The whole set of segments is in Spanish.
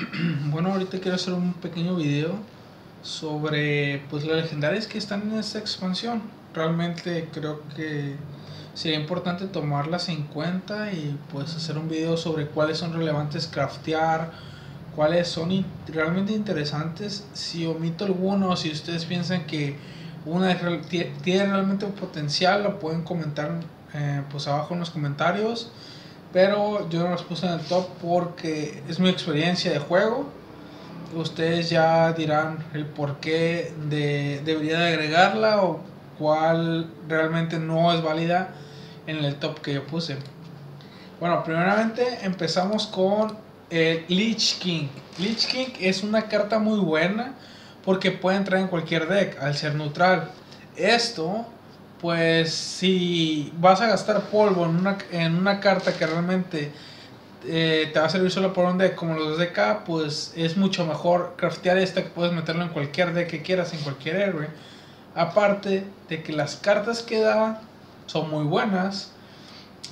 Bueno, ahorita quiero hacer un pequeño video sobre pues las legendarias que están en esta expansión. Realmente creo que sería importante tomarlas en cuenta y pues hacer un video sobre cuáles son relevantes craftear, cuáles son realmente interesantes. Si omito alguno, si ustedes piensan que una tiene realmente potencial, lo pueden comentar eh, pues abajo en los comentarios. Pero yo no los puse en el top porque es mi experiencia de juego. Ustedes ya dirán el por qué de, debería de agregarla o cuál realmente no es válida en el top que yo puse. Bueno, primeramente empezamos con el Lich King. Lich King es una carta muy buena porque puede entrar en cualquier deck al ser neutral. Esto pues si vas a gastar polvo en una, en una carta que realmente eh, te va a servir solo por un deck como los de DK, pues es mucho mejor craftear esta que puedes meterlo en cualquier deck que quieras, en cualquier héroe. Aparte de que las cartas que da son muy buenas,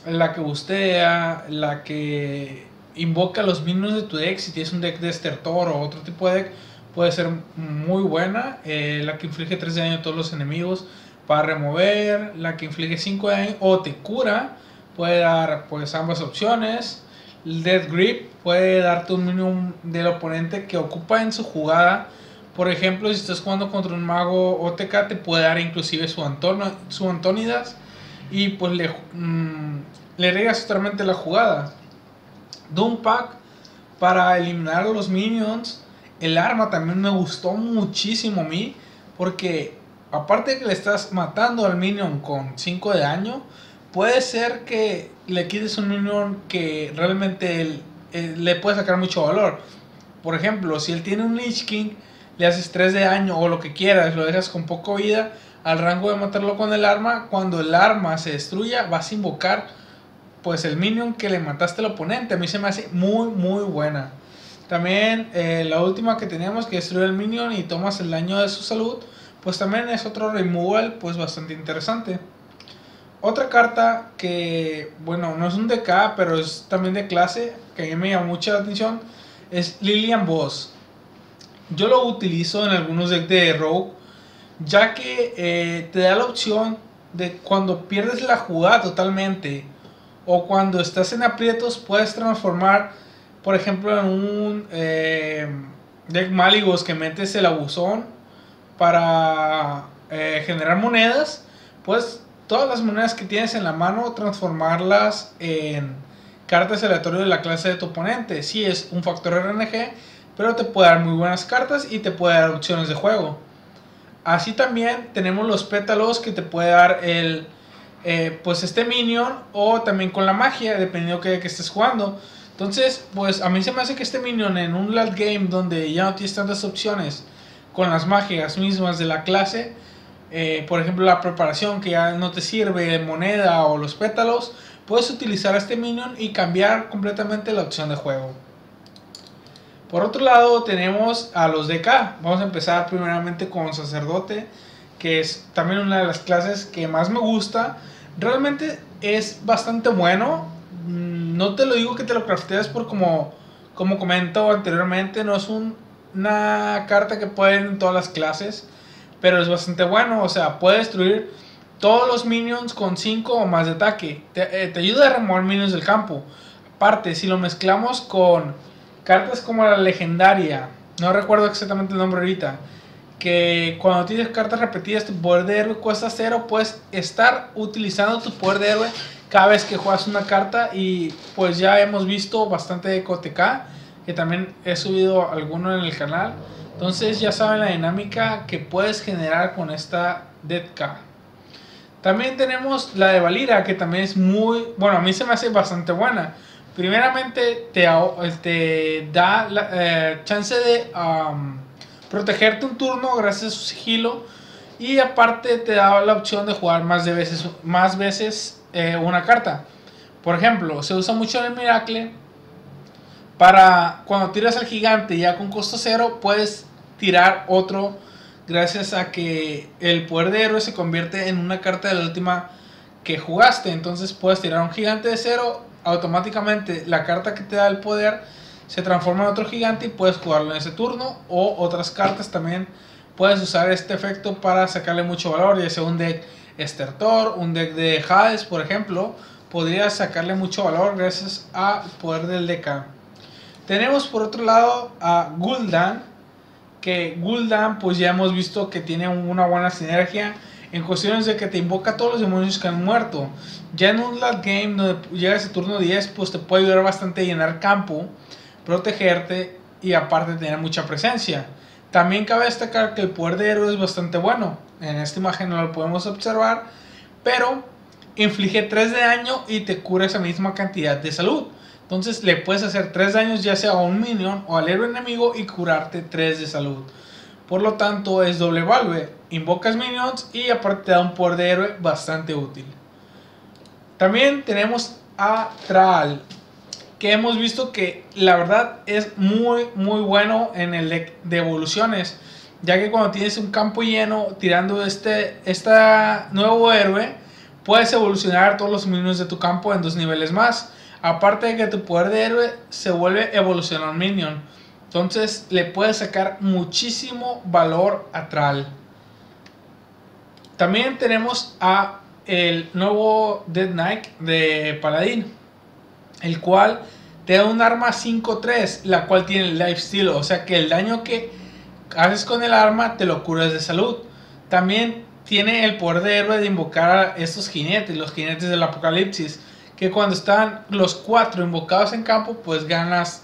la que bustea, la que invoca los minions de tu deck, si tienes un deck de estertor o otro tipo de deck, puede ser muy buena, eh, la que inflige 3 de daño a todos los enemigos para remover, la que inflige 5 de daño o te cura, puede dar pues ambas opciones. El Grip puede darte un mínimo del oponente que ocupa en su jugada. Por ejemplo, si estás jugando contra un mago OTK, te puede dar inclusive su, antono, su Antónidas y pues le, mmm, le totalmente la jugada. Doom Pack para eliminar a los minions. El arma también me gustó muchísimo a mí porque aparte de que le estás matando al minion con 5 de daño, puede ser que le quites un minion que realmente le puede sacar mucho valor. Por ejemplo, si él tiene un Lich King, le haces 3 de daño o lo que quieras, lo dejas con poco vida, al rango de matarlo con el arma, cuando el arma se destruya, vas a invocar pues el minion que le mataste al oponente. A mí se me hace muy, muy buena. También eh, la última que teníamos que destruir el minion y tomas el daño de su salud pues también es otro removal pues bastante interesante. Otra carta que, bueno, no es un DK, pero es también de clase, que a mí me llama mucha atención, es Lilian Boss. Yo lo utilizo en algunos decks de Rogue, ya que eh, te da la opción de cuando pierdes la jugada totalmente, o cuando estás en aprietos, puedes transformar, por ejemplo, en un eh, deck Maligos que metes el abusón para eh, generar monedas, pues todas las monedas que tienes en la mano, transformarlas en cartas aleatorias de la clase de tu oponente. Sí es un factor RNG, pero te puede dar muy buenas cartas y te puede dar opciones de juego. Así también tenemos los pétalos que te puede dar el, eh, pues este minion o también con la magia, dependiendo de que estés jugando. Entonces, pues a mí se me hace que este minion en un late game donde ya no tienes tantas opciones, con las magias mismas de la clase. Eh, por ejemplo, la preparación que ya no te sirve, moneda o los pétalos, puedes utilizar este minion y cambiar completamente la opción de juego. Por otro lado, tenemos a los DK. Vamos a empezar primeramente con Sacerdote, que es también una de las clases que más me gusta. Realmente es bastante bueno. Mm, no te lo digo que te lo craftees por como, como comento anteriormente, no es un una carta que pueden en todas las clases, pero es bastante bueno, o sea, puede destruir todos los minions con 5 o más de ataque. Eh, te, ayuda a remover minions del campo. Aparte, si lo mezclamos con cartas como la legendaria, no recuerdo exactamente el nombre ahorita, que cuando tienes cartas repetidas tu poder de héroe cuesta 0, puedes estar utilizando tu poder de héroe cada vez que juegas una carta y pues ya hemos visto bastante de KTK que también he subido alguno en el canal. Entonces ya saben la dinámica que puedes generar con esta Deadka. También tenemos la de Valira, que también es muy, bueno, a mí se me hace bastante buena. Primeramente te, te da la eh, chance de protegerte un turno gracias a su sigilo. Y aparte te da la opción de jugar más, de veces, más veces eh, una carta. Por ejemplo, se usa mucho en el Miracle para cuando tiras al gigante ya con costo cero, puedes tirar otro gracias a que el poder de héroe se convierte en una carta de la última que jugaste. Entonces puedes tirar un gigante de cero, automáticamente la carta que te da el poder se transforma en otro gigante y puedes jugarlo en ese turno. O otras cartas también puedes usar este efecto para sacarle mucho valor, ya sea un deck Estertor, un deck de Hades, por ejemplo, podría sacarle mucho valor gracias al poder del DK. Tenemos por otro lado a Gul'dan, que Gul'dan pues ya hemos visto que tiene una buena sinergia en cuestiones de que te invoca a todos los demonios que han muerto. Ya en un late game donde llega ese turno 10 pues te puede ayudar bastante a llenar campo, protegerte y aparte tener mucha presencia. También cabe destacar que el poder de héroe es bastante bueno. En esta imagen no lo podemos observar, pero inflige 3 de daño y te cura esa misma cantidad de salud. Entonces le puedes hacer 3 daños ya sea a un minion o al héroe enemigo y curarte 3 de salud. Por lo tanto es doble valve. Invocas minions y aparte te da un poder de héroe bastante útil. También tenemos a Tral. Que hemos visto que la verdad es muy muy bueno en el deck de evoluciones. Ya que cuando tienes un campo lleno tirando este, este nuevo héroe Puedes evolucionar todos los minions de tu campo en dos niveles más. Aparte de que tu poder de héroe se vuelve evolucionar minion. Entonces le puedes sacar muchísimo valor a Tral. También tenemos a el nuevo Dead Knight de Paladín. El cual te da un arma 5-3. La cual tiene lifesteal. O sea que el daño que haces con el arma te lo curas de salud. También tiene el poder de héroe de invocar a estos jinetes, los jinetes del apocalipsis, que cuando están los cuatro invocados en campo, pues ganas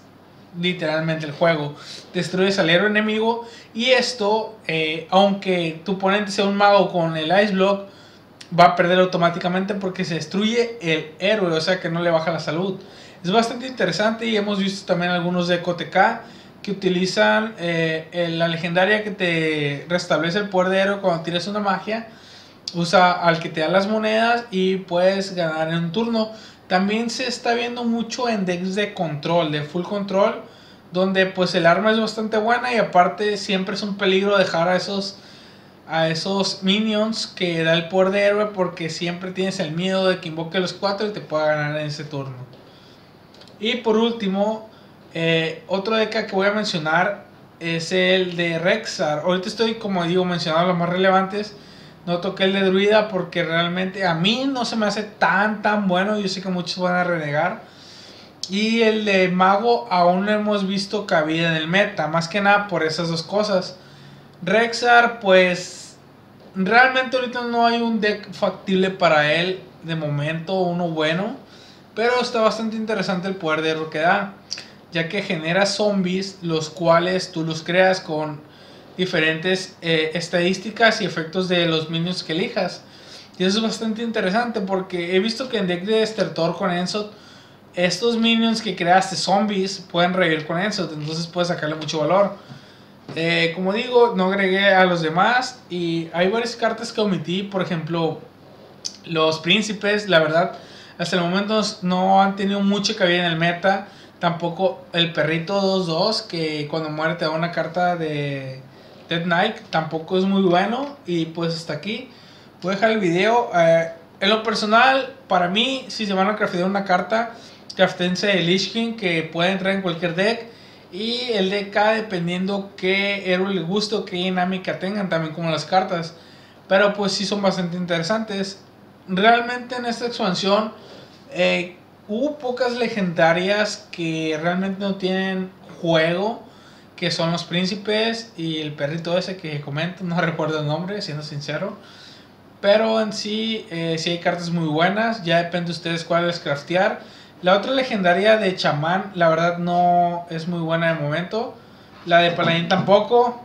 literalmente el juego. Destruyes al héroe enemigo y esto, eh, aunque tu oponente sea un mago con el Ice Block, va a perder automáticamente porque se destruye el héroe, o sea que no le baja la salud. Es bastante interesante y hemos visto también algunos de KTK que utilizan eh, la legendaria que te restablece el poder de héroe cuando tienes una magia. Usa al que te da las monedas y puedes ganar en un turno. También se está viendo mucho en decks de control, de full control, donde pues el arma es bastante buena y aparte siempre es un peligro dejar a esos a esos minions que da el poder de héroe porque siempre tienes el miedo de que invoque los cuatro y te pueda ganar en ese turno. Y por último, eh, otro deck que voy a mencionar es el de Rexar. Ahorita estoy, como digo, mencionando los más relevantes. No toqué el de Druida porque realmente a mí no se me hace tan, tan bueno. Yo sé que muchos van a renegar. Y el de Mago aún no hemos visto cabida en el meta. Más que nada por esas dos cosas. Rexar, pues realmente ahorita no hay un deck factible para él. De momento, uno bueno. Pero está bastante interesante el poder de lo que da ya que genera zombies los cuales tú los creas con diferentes eh, estadísticas y efectos de los minions que elijas. Y eso es bastante interesante porque he visto que en deck de Estertor con Ensot, estos minions que creaste zombies pueden revivir con Ensot, entonces puedes sacarle mucho valor. Eh, como digo, no agregué a los demás y hay varias cartas que omití, por ejemplo, los príncipes, la verdad, hasta el momento no han tenido mucha cabida en el meta. Tampoco el perrito 2-2, que cuando muere te da una carta de Dead Knight, tampoco es muy bueno. Y pues hasta aquí. Voy a dejar el video. Eh, en lo personal, para mí, si se van a craftear una carta, craftense el Lich que puede entrar en cualquier deck. Y el DK, dependiendo qué héroe le guste o qué dinámica tengan, también como las cartas. Pero pues sí son bastante interesantes. Realmente en esta expansión, eh, hubo pocas legendarias que realmente no tienen juego, que son los príncipes y el perrito ese que comento, no recuerdo el nombre, siendo sincero. Pero en sí, eh, sí hay cartas muy buenas, ya depende de ustedes cuáles craftear. La otra legendaria de chamán, la verdad no es muy buena de momento. La de paladín tampoco.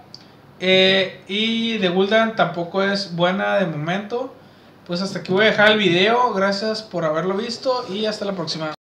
Eh, y de Gul'dan tampoco es buena de momento. Pues hasta aquí voy a dejar el video. Gracias por haberlo visto y hasta la próxima.